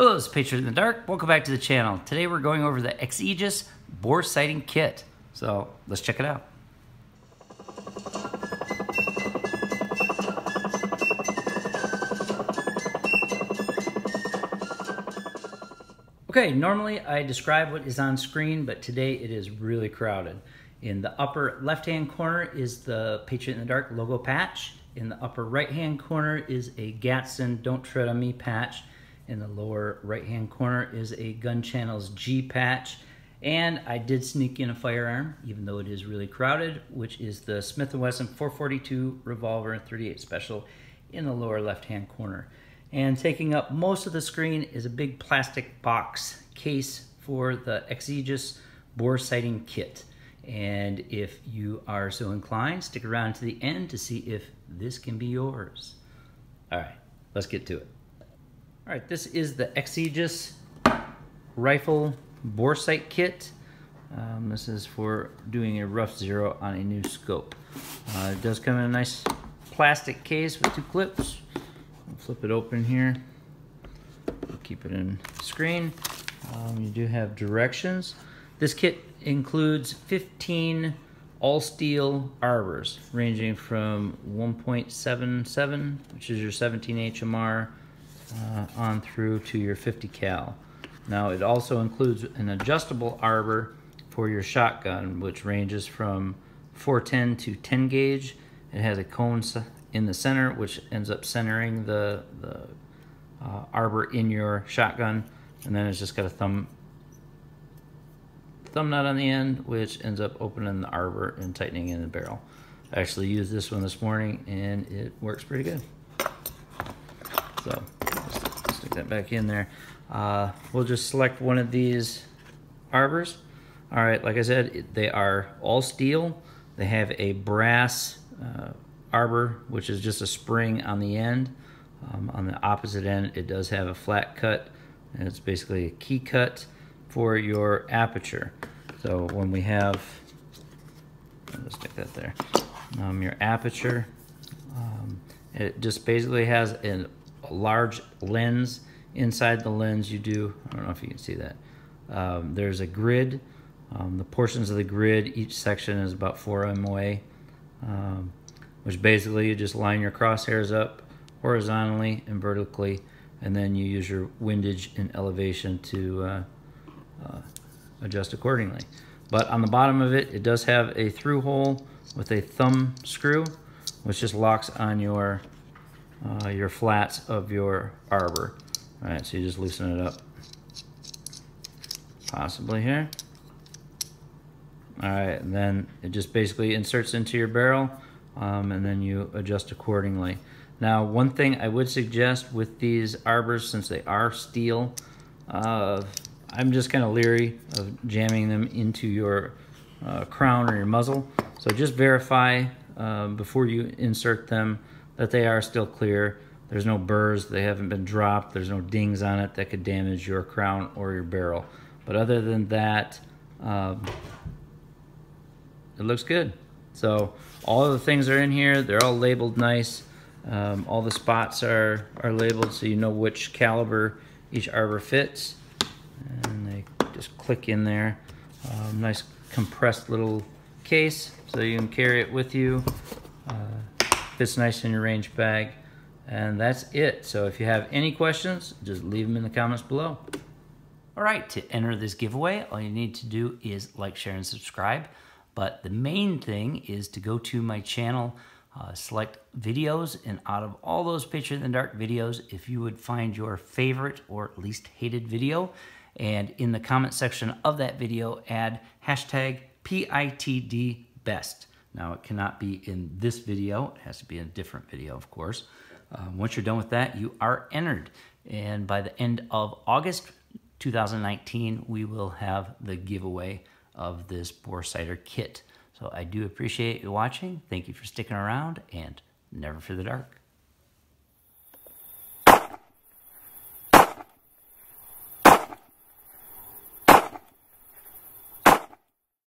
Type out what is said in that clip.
Hello, this is Patriot in the Dark. Welcome back to the channel. Today we're going over the XAegis bore sighting kit. So let's check it out. Okay, normally I describe what is on screen, but today it is really crowded. In the upper left-hand corner is the Patriot in the Dark logo patch. In the upper right-hand corner is a Gadsden Don't Tread on Me patch. In the lower right-hand corner is a Gun Channels G patch. And I did sneak in a firearm, even though it is really crowded, which is the Smith & Wesson 442 revolver 38 special in the lower left-hand corner. And taking up most of the screen is a big plastic box case for the XAegis bore sighting kit. And if you are so inclined, stick around to the end to see if this can be yours. All right, let's get to it. All right, this is the XAegis rifle bore sight kit. Um, this is for doing a rough zero on a new scope. Uh, it does come in a nice plastic case with two clips flip it open here. Keep it in screen. Um, you do have directions. This kit includes 15 all steel arbors ranging from 1.77, which is your 17 HMR, uh, on through to your 50 cal. Now it also includes an adjustable arbor for your shotgun, which ranges from 410 to 10 gauge. It has a cone in the center, which ends up centering the, the uh, arbor in your shotgun. And then it's just got a thumb thumb nut on the end, which ends up opening the arbor and tightening in the barrel. I actually used this one this morning and it works pretty good. So stick that back in there. Uh, we'll just select one of these arbors. All right, like I said, they are all steel. They have a brass uh, arbor, which is just a spring on the end. Um, on the opposite end, it does have a flat cut, and it's basically a key cut for your aperture. So when we have, let's stick that there, um, your aperture, um, it just basically has an, large lens. Inside the lens, you do, I don't know if you can see that, um, there's a grid. Um, the portions of the grid, each section is about 4 MOA. Um, which basically you just line your crosshairs up horizontally and vertically, and then you use your windage and elevation to uh, uh, adjust accordingly. But on the bottom of it, it does have a through hole with a thumb screw, which just locks on your uh, your flats of your arbor. All right, so you just loosen it up, possibly here. All right, and then it just basically inserts into your barrel um, and then you adjust accordingly. Now, one thing I would suggest with these arbors, since they are steel, uh, I'm just kind of leery of jamming them into your uh, crown or your muzzle. So just verify uh, before you insert them that they are still clear. There's no burrs, they haven't been dropped, there's no dings on it that could damage your crown or your barrel. But other than that, um, it looks good. So all of the things are in here. They're all labeled nice. Um, all the spots are, are labeled so you know which caliber each arbor fits. And they just click in there. Um, nice compressed little case so you can carry it with you. Uh, fits nice in your range bag. And that's it. So if you have any questions, just leave them in the comments below. All right, to enter this giveaway, all you need to do is like, share, and subscribe. But the main thing is to go to my channel, uh, select videos, and out of all those Patriot in the Dark videos, if you would find your favorite or least hated video, and in the comment section of that video, add hashtag PITD Now, it cannot be in this video. It has to be in a different video, of course. Um, once you're done with that, you are entered. And by the end of August 2019, we will have the giveaway of this bore sighter kit. So I do appreciate you watching. Thank you for sticking around and never fear the dark.